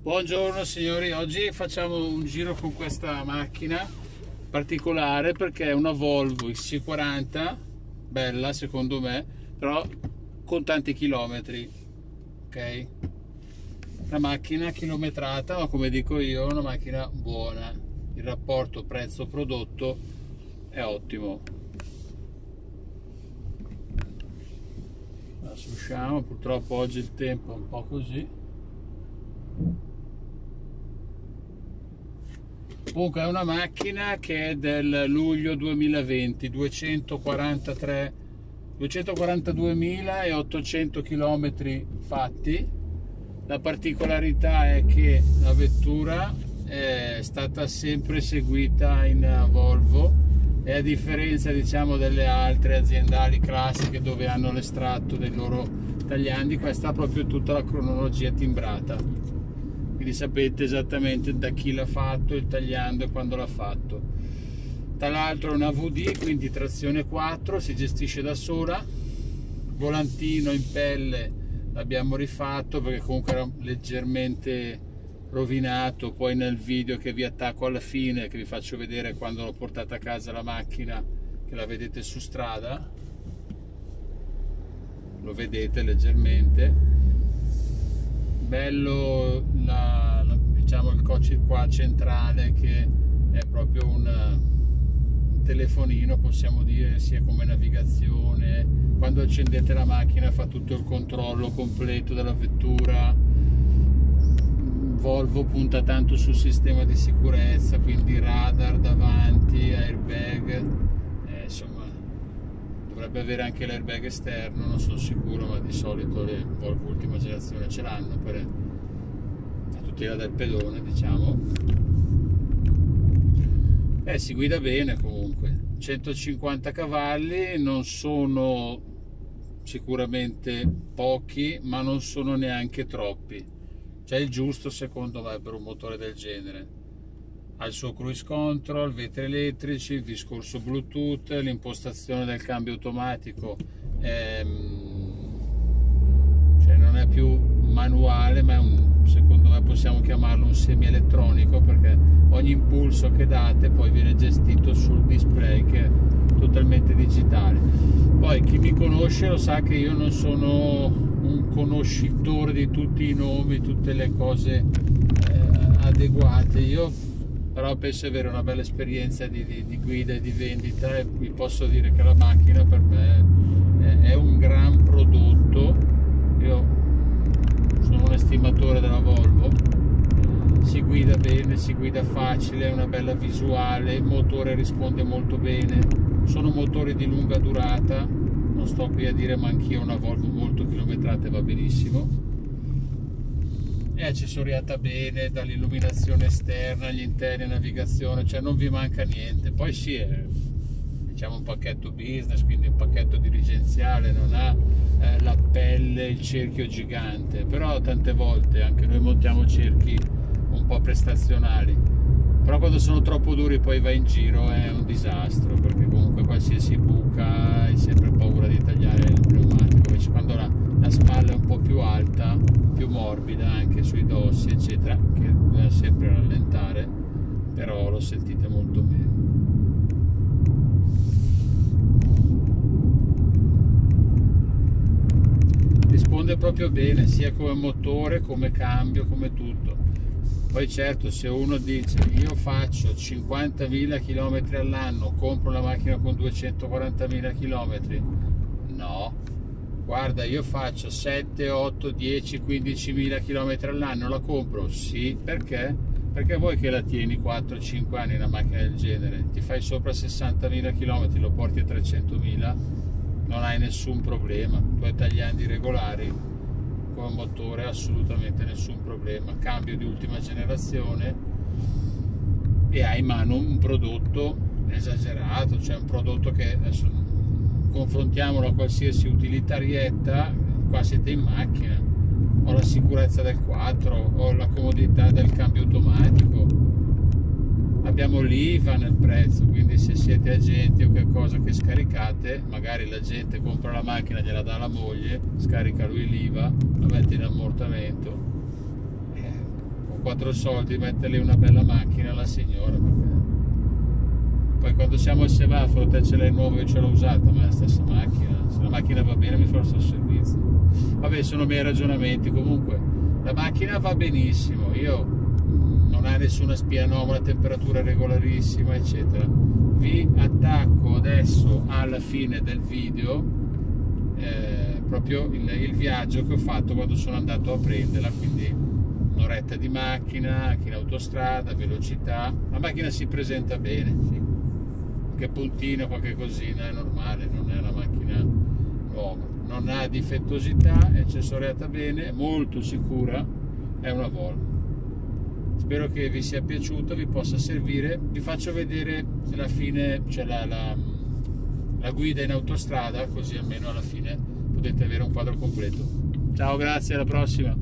Buongiorno signori, oggi facciamo un giro con questa macchina particolare perché è una Volvo XC40, bella secondo me, però con tanti chilometri, ok? Una macchina chilometrata, ma come dico io, una macchina buona. Il rapporto prezzo-prodotto è ottimo. Adesso usciamo, purtroppo oggi il tempo è un po' così. Comunque è una macchina che è del luglio 2020 243 242.800 km fatti. La particolarità è che la vettura è stata sempre seguita in Volvo e a differenza diciamo delle altre aziendali classiche dove hanno l'estratto dei loro tagliandi questa ha proprio tutta la cronologia timbrata quindi sapete esattamente da chi l'ha fatto, il tagliando e quando l'ha fatto. Tra l'altro è una VD, quindi trazione 4, si gestisce da sola, volantino in pelle l'abbiamo rifatto perché comunque era leggermente rovinato, poi nel video che vi attacco alla fine, che vi faccio vedere quando l'ho portata a casa la macchina, che la vedete su strada, lo vedete leggermente bello la, la, diciamo il coche qua centrale che è proprio un, un telefonino possiamo dire sia come navigazione. Quando accendete la macchina fa tutto il controllo completo della vettura. Volvo punta tanto sul sistema di sicurezza quindi radar davanti airbag dovrebbe avere anche l'airbag esterno, non sono sicuro, ma di solito le Volvo ultima generazione ce l'hanno per la tutela del pedone, diciamo. Eh, si guida bene comunque. 150 cavalli non sono sicuramente pochi, ma non sono neanche troppi. C'è il giusto secondo me per un motore del genere ha il suo cruise control, vetri elettrici, il discorso bluetooth, l'impostazione del cambio automatico ehm, cioè non è più manuale ma un, secondo me possiamo chiamarlo un semi elettronico perché ogni impulso che date poi viene gestito sul display che è totalmente digitale. Poi chi mi conosce lo sa che io non sono un conoscitore di tutti i nomi tutte le cose eh, adeguate. Io però penso di avere una bella esperienza di, di, di, guida e di vendita e vi posso dire che la macchina per me è, è un gran prodotto. Io sono un estimatore della Volvo. Si guida bene, si guida facile, è una bella visuale, il motore risponde molto bene, sono motori di lunga durata, non sto qui a dire ma anch'io una Volvo molto chilometrata va benissimo è accessoriata bene dall'illuminazione esterna agli interni navigazione cioè non vi manca niente. Poi sì è diciamo un pacchetto business quindi un pacchetto dirigenziale non ha eh, la pelle il cerchio gigante. Però tante volte anche noi montiamo cerchi un po' prestazionali. Però quando sono troppo duri poi va in giro è un disastro perché comunque qualsiasi buca hai sempre paura di tagliare il pneumatico invece quando la, la spalla è un po' più alta più morbida anche sui dossi eccetera che bisogna sempre rallentare però lo sentite molto bene risponde proprio bene sia come motore come cambio come tutto. Poi certo se uno dice io faccio 50.000 km all'anno compro la macchina con 240.000 km no guarda io faccio 7, 8, 10, 15 mila km all'anno, la compro? Sì, perché? Perché vuoi che la tieni 4, 5 anni una macchina del genere? Ti fai sopra 60 mila km, lo porti a 300 mila, non hai nessun problema, tu hai tagliandi regolari con motore assolutamente nessun problema, cambio di ultima generazione e hai in mano un prodotto esagerato, cioè un prodotto che adesso confrontiamolo a qualsiasi utilitarietta, qua siete in macchina, ho la sicurezza del 4, ho la comodità del cambio automatico, abbiamo l'IVA nel prezzo, quindi se siete agenti o qualcosa che scaricate, magari la gente compra la macchina, gliela dà la moglie, scarica lui l'IVA, la mette in ammortamento, eh, quattro soldi metterle una bella macchina alla signora perché poi quando siamo al semaforo te ce l'hai nuovo e ce l'ho usata ma è la stessa macchina. Se la macchina va bene mi fa lo stesso servizio. Vabbè sono miei ragionamenti. Comunque la macchina va benissimo. Io non ha nessuna spia anomala temperatura regolarissima eccetera. Vi attacco adesso alla fine del video eh, proprio il, il viaggio che ho fatto quando sono andato a prenderla quindi un'oretta di macchina, anche in autostrada, velocità. La macchina si presenta bene, sì. Che puntino, qualche cosina è normale, non è una macchina nuova. Non ha difettosità, è accessoriata bene, è molto sicura, è una Volvo. Spero che vi sia piaciuto, vi possa servire. Vi faccio vedere alla fine, cioè la, la, la guida in autostrada, così almeno alla fine potete avere un quadro completo. Ciao, grazie, alla prossima.